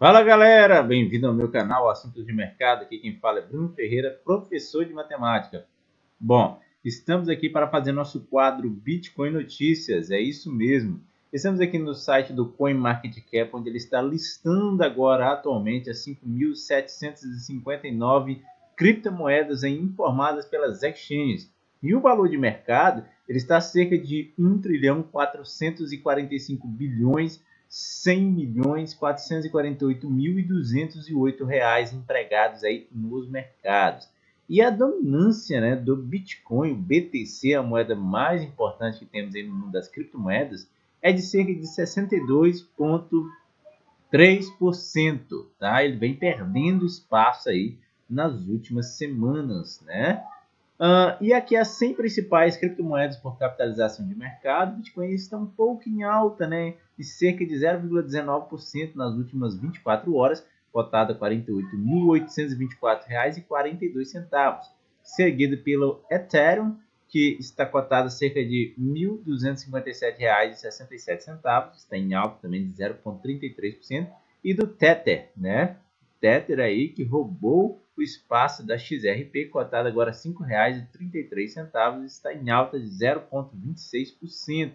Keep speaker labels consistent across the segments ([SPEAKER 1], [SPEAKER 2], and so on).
[SPEAKER 1] Fala galera, bem-vindo ao meu canal Assuntos de Mercado. Aqui quem fala é Bruno Ferreira, professor de matemática. Bom, estamos aqui para fazer nosso quadro Bitcoin Notícias, é isso mesmo. Estamos aqui no site do CoinMarketCap, onde ele está listando agora atualmente as 5.759 criptomoedas informadas pelas exchanges. E o valor de mercado ele está cerca de 1 trilhão 445 bilhões 100 milhões 448 mil e 208 reais empregados aí nos mercados. E a dominância né, do Bitcoin, o BTC, a moeda mais importante que temos aí no mundo das criptomoedas, é de cerca de 62,3%. Tá? Ele vem perdendo espaço aí nas últimas semanas, né? Uh, e aqui as 100 principais criptomoedas por capitalização de mercado, Bitcoin está um pouco em alta, né? De cerca de 0,19% nas últimas 24 horas, cotada R$ 48.824,42, seguido pelo Ethereum, que está cotada cerca de R$ 1.257,67, está em alta também de 0,33%, e do Tether, né? Tether aí que roubou o espaço da XRP, cotada agora R$ 5,33, está em alta de 0,26%.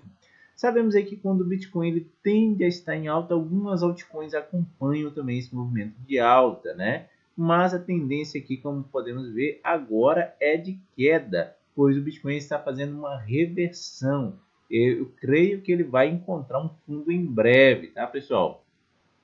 [SPEAKER 1] Sabemos aí que quando o Bitcoin ele tende a estar em alta, algumas altcoins acompanham também esse movimento de alta, né? Mas a tendência aqui, como podemos ver, agora é de queda, pois o Bitcoin está fazendo uma reversão. Eu creio que ele vai encontrar um fundo em breve, tá, pessoal?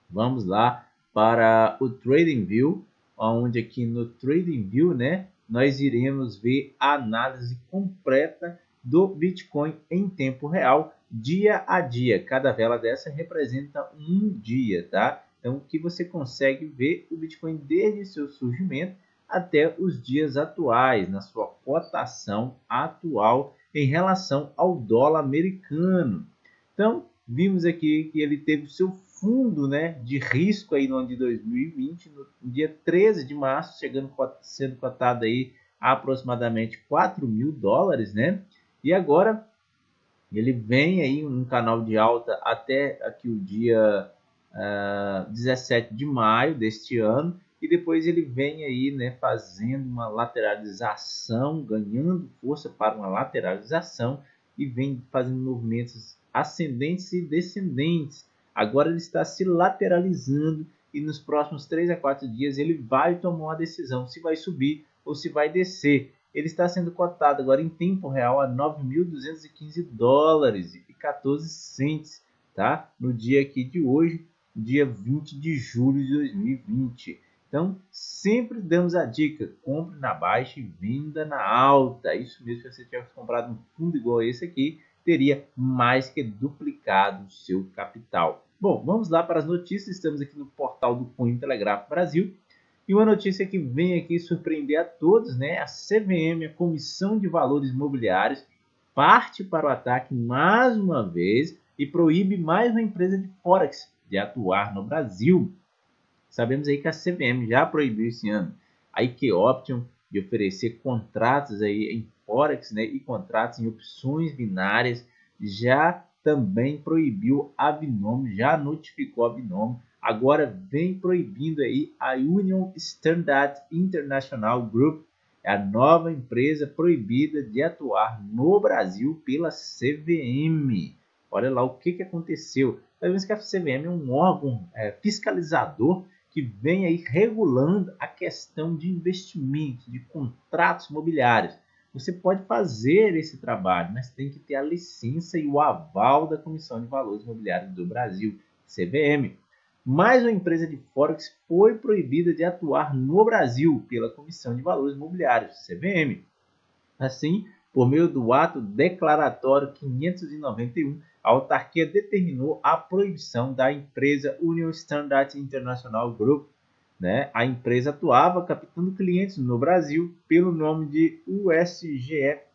[SPEAKER 1] Vamos lá para o TradingView onde aqui no TradingView, né, nós iremos ver a análise completa do Bitcoin em tempo real, dia a dia. Cada vela dessa representa um dia, tá? Então, que você consegue ver o Bitcoin desde seu surgimento até os dias atuais, na sua cotação atual em relação ao dólar americano. Então, vimos aqui que ele teve seu fundo né, de risco aí no ano de 2020, no dia 13 de março, chegando sendo cotado aí a aproximadamente 4 mil dólares, né? E agora ele vem aí um canal de alta até aqui o dia uh, ah, 17 de maio deste ano e depois ele vem aí né, fazendo uma lateralização, ganhando força para uma lateralização e vem fazendo movimentos ascendentes e descendentes Agora ele está se lateralizando e nos próximos 3 a 4 dias ele vai tomar uma decisão se vai subir ou se vai descer. Ele está sendo cotado agora em tempo real a 9.215 dólares e 14 centes, tá? No dia aqui de hoje, dia 20 de julho de 2020. Então, sempre damos a dica: compre na baixa e venda na alta. Isso mesmo, se você tivesse comprado um fundo igual esse aqui, teria mais que duplicado seu capital. Bom, vamos lá para as notícias. Estamos aqui no portal do Cointelegraph Brasil. E uma notícia que vem aqui surpreender a todos, né? A CVM, a Comissão de Valores Imobiliários, parte para o ataque mais uma vez e proíbe mais uma empresa de Forex de atuar no Brasil. Sabemos aí que a CVM já proibiu esse ano a IK Option de oferecer contratos aí em Forex né, e contratos em opções binárias, já também proibiu a Binom, já notificou a Binom, agora vem proibindo aí a Union Standard International Group, é a nova empresa proibida de atuar no Brasil pela CVM. Olha lá o que, que aconteceu. Sabemos que a CVM é um órgão é, fiscalizador que vem aí regulando a questão de investimento, de contratos imobiliários. Você pode fazer esse trabalho, mas tem que ter a licença e o aval da Comissão de Valores Imobiliários do Brasil, CVM. Mais uma empresa de Forex foi proibida de atuar no Brasil pela Comissão de Valores Imobiliários, CVM. Assim, por meio do ato declaratório 591, a autarquia determinou a proibição da empresa Union Standard International Group. Né? A empresa atuava captando clientes no Brasil pelo nome de USGFX,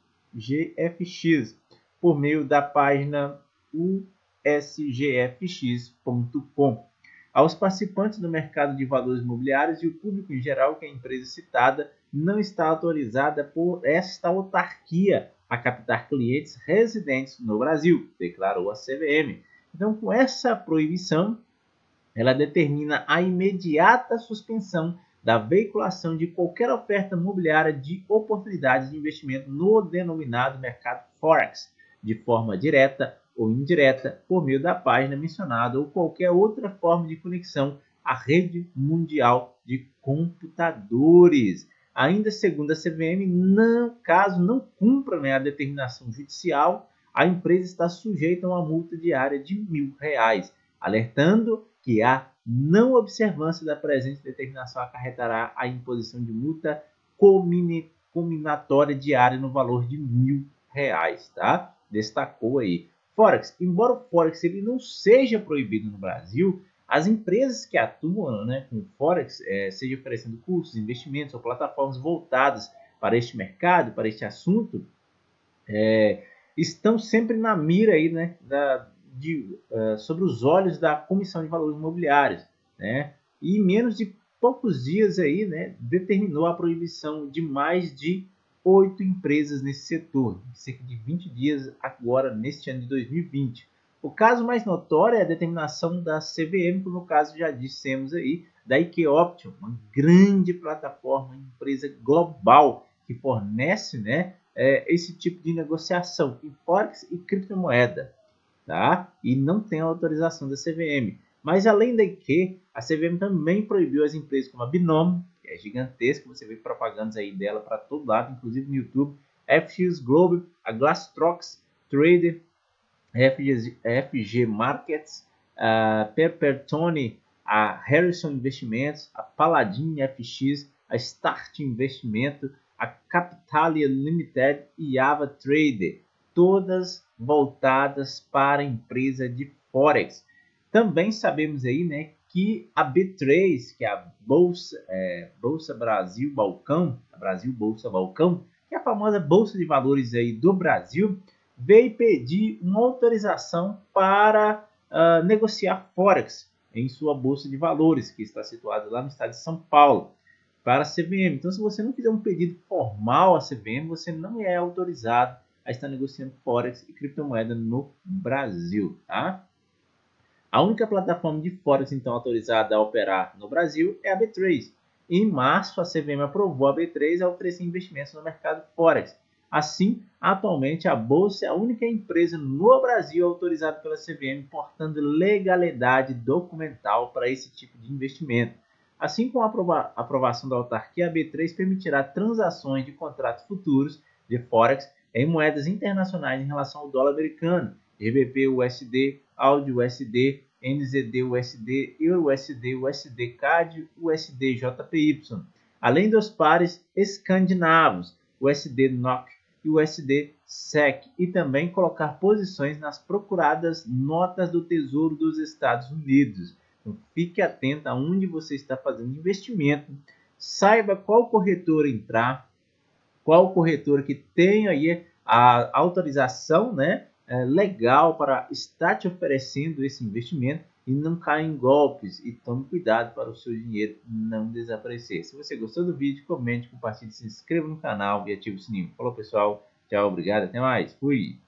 [SPEAKER 1] por meio da página usgfx.com. Aos participantes do mercado de valores imobiliários e o público em geral que a empresa citada não está autorizada por esta autarquia a captar clientes residentes no Brasil, declarou a CVM. Então, com essa proibição, ela determina a imediata suspensão da veiculação de qualquer oferta imobiliária de oportunidades de investimento no denominado mercado Forex, de forma direta ou indireta, por meio da página mencionada ou qualquer outra forma de conexão à rede mundial de computadores. Ainda segundo a CVM, não, caso não cumpra né, a determinação judicial, a empresa está sujeita a uma multa diária de mil reais, alertando que a não observância da presente determinação acarretará a imposição de multa combinatória diária no valor de mil reais, tá? Destacou aí. Forex, embora o Forex ele não seja proibido no Brasil, as empresas que atuam né, com Forex, é, seja oferecendo cursos, investimentos ou plataformas voltadas para este mercado, para este assunto, é, estão sempre na mira aí, né, da, de, uh, sobre os olhos da Comissão de Valores Imobiliários, né? E em menos de poucos dias aí, né, determinou a proibição de mais de oito empresas nesse setor, cerca de 20 dias agora neste ano de 2020. O caso mais notório é a determinação da CVM, como no caso já dissemos aí, da Ikeoption, uma grande plataforma, empresa global que fornece né, é, esse tipo de negociação em Forex e criptomoeda tá? E não tem autorização da CVM. Mas além de que, a CVM também proibiu as empresas como a Binom, que é gigantesca, você vê propagandas aí dela para todo lado, inclusive no YouTube, FX Global, a Glasstrox Trader, FG, FG Markets, a Perpertone, a Harrison Investimentos, a Paladin FX, a Start Investimento, a Capitalia Limited e Ava Trader todas voltadas para a empresa de Forex. Também sabemos aí, né, que a B3, que é a Bolsa, é, Bolsa Brasil Balcão, a Brasil Bolsa Balcão, que é a famosa Bolsa de Valores aí do Brasil, veio pedir uma autorização para uh, negociar Forex em sua Bolsa de Valores, que está situada lá no estado de São Paulo, para a CVM. Então, se você não fizer um pedido formal à CVM, você não é autorizado a estar negociando Forex e criptomoeda no Brasil, tá? A única plataforma de Forex então autorizada a operar no Brasil é a B3. Em março, a CVM aprovou a B3 a oferecer investimentos no mercado Forex. Assim, atualmente a Bolsa é a única empresa no Brasil autorizada pela CVM, portando legalidade documental para esse tipo de investimento. Assim como a aprova aprovação da autarquia, a B3 permitirá transações de contratos futuros de Forex em moedas internacionais em relação ao dólar americano, GBP USD, AUD USD, NZD USD, EUR USD, USD CAD, USD JPY, além dos pares escandinavos, USD NOK e USD SEC, e também colocar posições nas procuradas notas do Tesouro dos Estados Unidos. Então, fique atento aonde você está fazendo investimento, saiba qual corretor entrar, qual corretor que tem aí a autorização né, é, legal para estar te oferecendo esse investimento e não caia em golpes e tome cuidado para o seu dinheiro não desaparecer. Se você gostou do vídeo, comente, compartilhe, se inscreva no canal e ative o sininho. Falou pessoal, tchau, obrigado, até mais, fui!